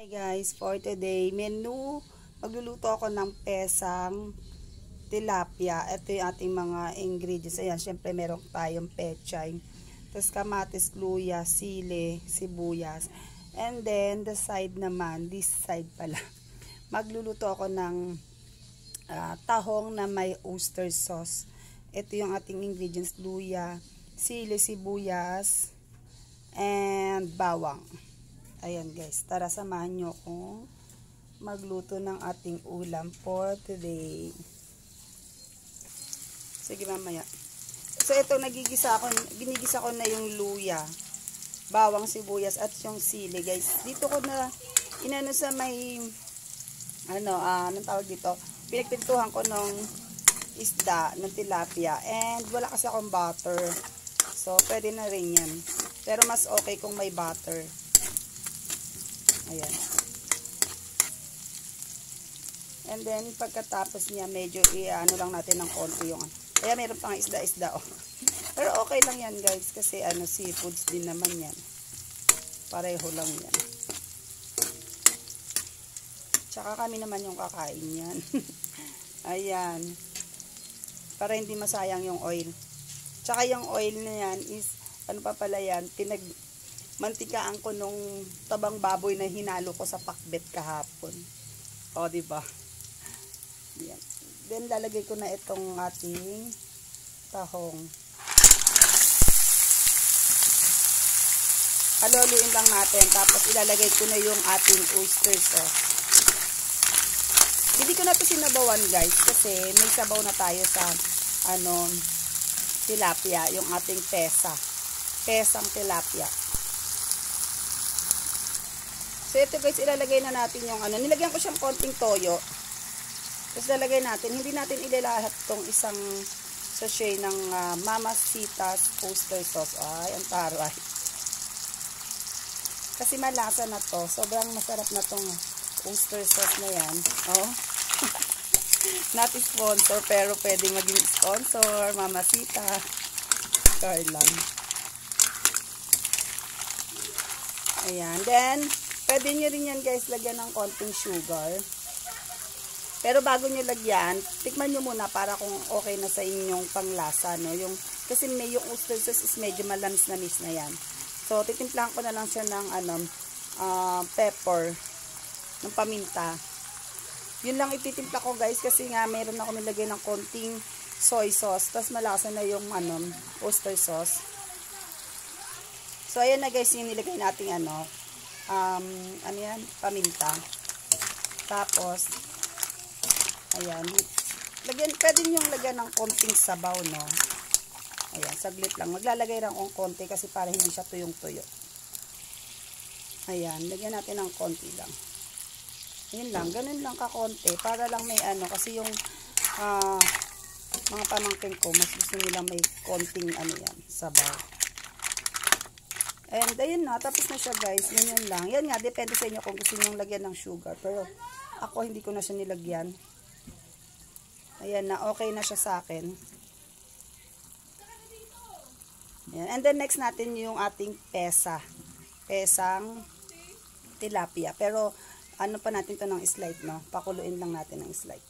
Hi guys, for today, menu, magluluto ako ng pesang tilapia. Ito yung ating mga ingredients. Ayan, syempre meron tayong pechay. Tapos kamatis, luya, sili, sibuyas. And then, the side naman, this side pala. Magluluto ako ng uh, tahong na may oyster sauce. Ito yung ating ingredients, luya, sili, sibuyas, and bawang. Ayan guys, tara samahan nyo akong magluto ng ating ulam for today. Sige mamaya. So ito nagigisa ako, ginigisa ko na yung luya, bawang sibuyas at yung sili guys. Dito ko na inano sa may ano, ah, anong tawag dito? Pinagpintuhan ko ng isda, ng tilapia. And wala kasi akong butter. So, pwede na rin yan. Pero mas okay kung may butter. Ayan. And then, pagkatapos niya, medyo i-ano lang natin ng konti yung ano. Kaya meron pang isda-isda, oh. Pero okay lang yan, guys, kasi ano, seafoods din naman yan. Pareho lang yan. Tsaka kami naman yung kakain yan. Ayan. Para hindi masayang yung oil. Tsaka yung oil na yan is, ano pa pala yan, pinag, mantikaan ko nung tabang baboy na hinalo ko sa pakbet kahapon. O, di ba? Yan. Then, lalagay ko na itong ating tahong. Haluluin lang natin. Tapos, ilalagay ko na yung ating oyster sauce. Hindi ko na ito sinabawan, guys. Kasi, may sabaw na tayo sa, ano, tilapia. Yung ating pesa. Pesang tilapia. So, ito guys, ilalagay na natin yung ano. Nilagyan ko siyang konting toyo. Tapos lalagay natin. Hindi natin ilalahat tong isang sachet ng uh, Mama Sita's oyster sauce. Ay, ang taray. Kasi malasa na to. Sobrang masarap na tong oyster sauce na yan. Oh. Not sponsor, pero pwedeng maging sponsor. Mama Sita. Car lang. Ayan. Then, Pwede nyo rin yan guys lagyan ng konting sugar. Pero bago nyo lagyan, tikman nyo muna para kung okay na sa inyong panglasa. No? Yung, kasi may yung oyster sauce is medyo malamis-namis na yan. So, titimplahan ko na lang siya ng ano, uh, pepper, ng paminta. Yun lang ititimpla ko guys kasi nga meron ako nilagay ng konting soy sauce. Tapos malasa na yung ano, oyster sauce. So, ayan na guys yung nilagay nating ano, um, ano yan, paminta. Tapos, ayan, lagyan, pwede nyo lagyan ng konting sabaw, no? Ayan, saglit lang. Maglalagay lang ng konti kasi para hindi siya tuyong-tuyo. Ayan, lagyan natin ng konti lang. Ayan lang, ganun lang kakonti para lang may ano, kasi yung uh, mga pamangkin ko, mas gusto nila may konting ano yan, sabaw. And ayun na, tapos na siya guys. Ganyan lang. Yan nga, depende sa inyo kung gusto niyo lagyan ng sugar. Pero ako hindi ko na siya nilagyan. Ayan na, okay na siya sa akin. Ayan. And then next natin yung ating pesa. Pesang tilapia. Pero ano pa natin to ng slide, no? Pakuluin lang natin ng slide.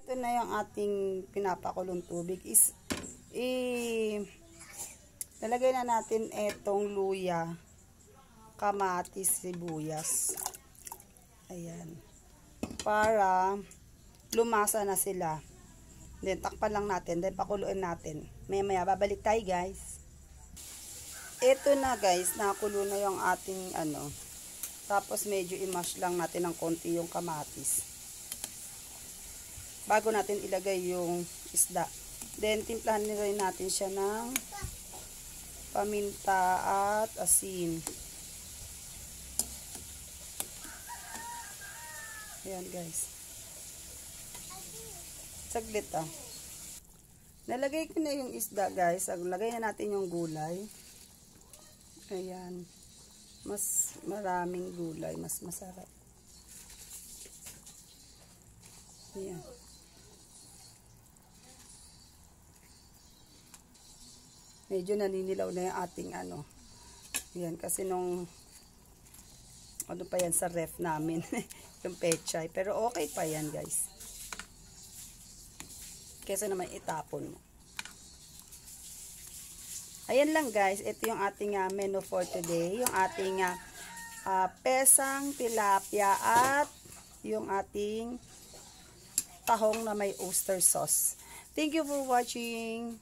Ito na yung ating pinapakulong tubig. Is, i Lalagay na natin etong luya, kamatis, sibuyas. Ayan. Para lumasa na sila. Then, takpan lang natin. Then, pakuluin natin. Maya-maya, babalik tayo, guys. Ito na, guys. Nakulo na yung ating, ano. Tapos, medyo i-mash lang natin ng konti yung kamatis. Bago natin ilagay yung isda. Then, timplahan rin natin siya ng paminta at asin. Ayan guys. Saglit ah. Nalagay ko na yung isda guys. Lagay na natin yung gulay. Ayan. Mas maraming gulay. Mas masarap. Ayan. Medyo naninilaw na yung ating ano. Yan, kasi nung ano pa yan sa ref namin. yung pechay. Pero okay pa yan guys. Kesa naman itapon mo. Ayan lang guys, ito yung ating uh, menu for today. Yung ating uh, uh, pesang tilapia at yung ating tahong na may oyster sauce. Thank you for watching.